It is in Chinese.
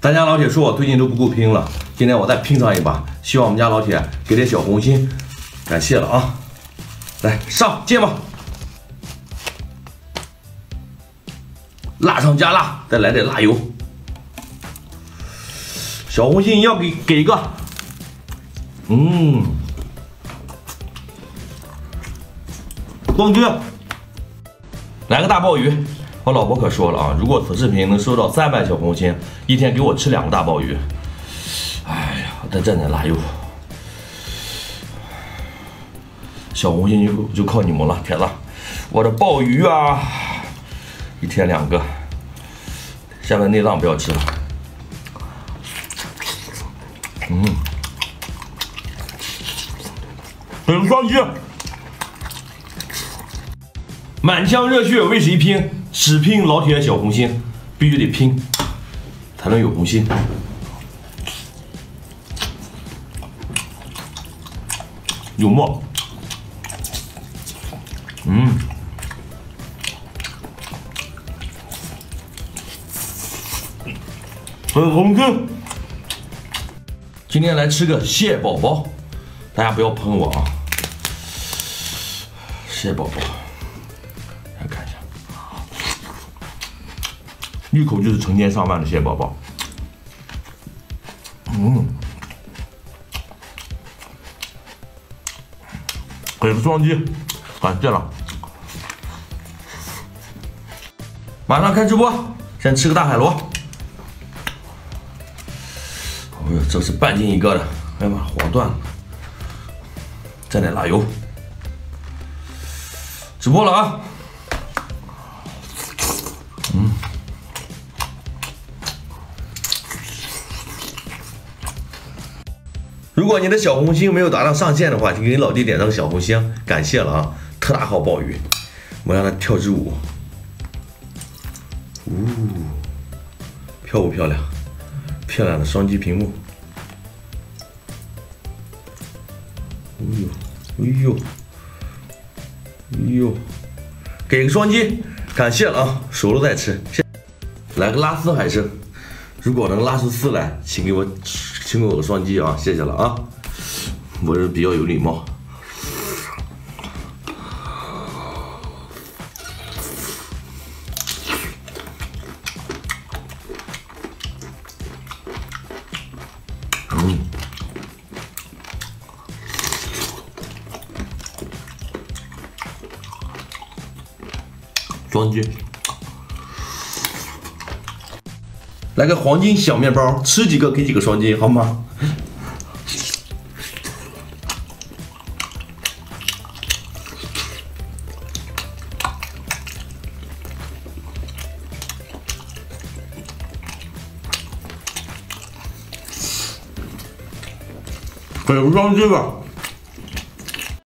咱家老铁说我最近都不够拼了，今天我再拼上一把，希望我们家老铁给点小红心，感谢了啊！来上接吧，辣上加辣，再来点辣油，小红心要给给一个，嗯，光哥，来个大鲍鱼。我老婆可说了啊，如果此视频能收到三百小红心，一天给我吃两个大鲍鱼。哎呀，再蘸点辣油，小红心就就靠你们了，铁子。我的鲍鱼啊，一天两个，下面内脏不要吃了。嗯，很双击，满腔热血为谁拼？只拼老铁小红心，必须得拼，才能有红心。有沫，嗯，很红心。今天来吃个蟹宝宝，大家不要喷我啊！蟹宝宝。一口就是成千上万的蟹宝宝，嗯，给个双击，感谢了。马上开直播，先吃个大海螺。哎呦，这是半斤一个的，哎呀妈，划断了。蘸点辣油，直播了啊！如果你的小红心没有达到上限的话，就给老弟点上个小红心，感谢了啊！特大号鲍鱼，我让他跳支舞，呜，漂不漂亮？漂亮的双击屏幕，哎呦，哎呦，哎呦，给个双击，感谢了啊！熟了再吃，来个拉丝海参，如果能拉出丝来，请给我。请给我个双击啊，谢谢了啊！我是比较有礼貌。嗯，双击。来个黄金小面包，吃几个给几个双击，好吗？给个双击吧。